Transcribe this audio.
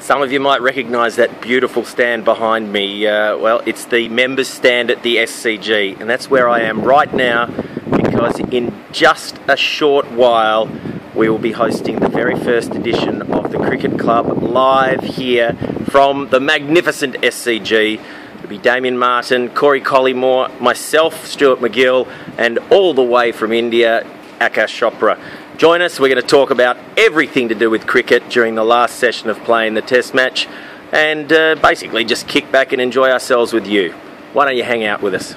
Some of you might recognise that beautiful stand behind me. Uh, well, it's the members' stand at the SCG, and that's where I am right now because in just a short while we will be hosting the very first edition of the Cricket Club live here from the magnificent SCG. It'll be Damien Martyn, Corey Collymore, myself, Stuart MacGill, and all the way from India, Akash Chopra. Join us, we're going to talk about everything to do with cricket during the last session of playing the Test match and uh, basically just kick back and enjoy ourselves with you. Why don't you hang out with us?